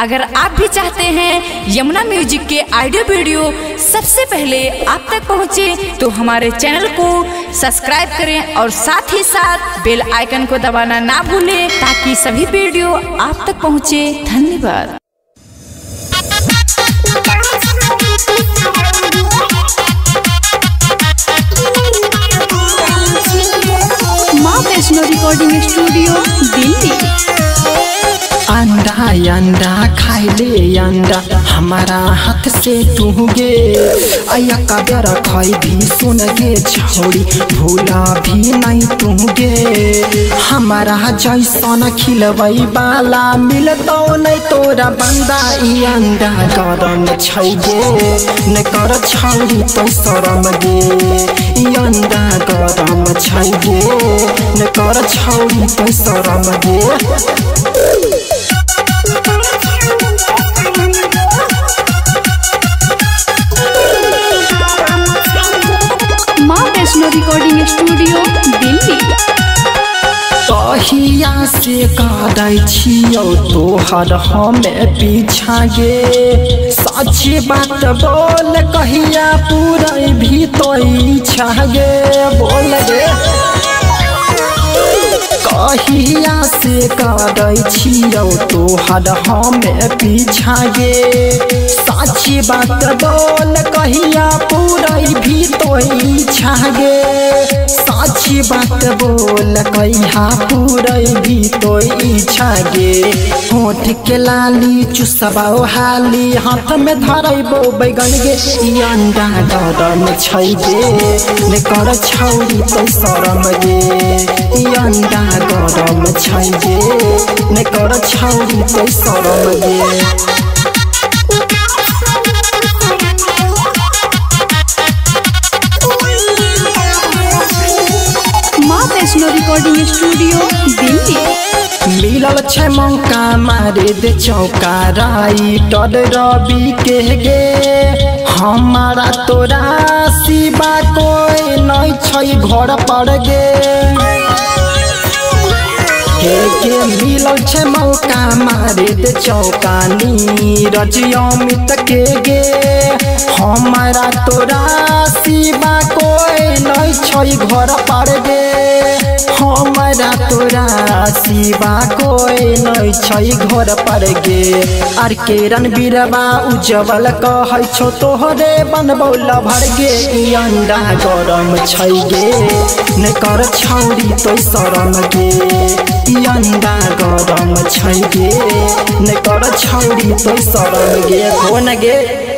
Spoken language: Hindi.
अगर आप भी चाहते हैं यमुना म्यूज़िक के ऑडियो वीडियो सबसे पहले आप तक पहुँचे, तो हमारे चैनल को सब्सक्राइब करें और साथ ही साथ बेल आइकन को दबाना ना भूलें ताकि सभी वीडियो आप तक पहुँचे। धन्यवाद। माँ वैष्णो रिकॉर्डिंग स्टूडियो दिल्ली। अंडा अंडा खाइले अंडा हमारा हाथ से टूगे अया कबर खाई भी सुन गे, छोड़ी भूला भी नहीं टूगे हमारा जैसन खिलवई बाला मिलतो नहीं तोरा बंदा। ई अंडा गरम छैगे न कर छौरी तो शरम गे। ई अंडा गरम छैगे न कर छौरी तो शरम गे। स्टूडियो दिल्ली। कहिया से कादै तोहर हमें पीछा गे सच्ची बात बोल, कहिया पूरा भी तो इच्छा गे बोल गे कहिया से कादै छियौ तोहर हमें पीछा गे सच्ची बात बोल कहिया पूरा भी तो इच्छा गे बात बोल कहिया पूरा भी तो इच्छा होठ के लाली चुसबाओ हाली हाथ में धरैबो बैगन गे। अंडा गरम छै गे ने कर छौरी तो शरम गे। अंडा गरम छै गे ने कर छौरी तो शरम गे। रिकॉर्डिंग स्टूडियो दिल्ली मिलल छै मौका मारे दे चौका राइटर रवि के गे, हमारा तोरा सिवा कोई नहीं छै घर पर गे। हे के मिलल छै मौका, मारे दे चौका नीरज अमित के गे, हमारा तोरा सिवा कोई नहीं छै घर पर गे। हमारा तोरा सिवा कोई नहीं छै घर पर गे। आर के रणबीरवा उज्जवल कहै छो, तोहरे बनबौल भर गे। अंडा गरम छै गे ने कर छौरी तो शरम गे। कर छौरी तो शरम गे कोन गे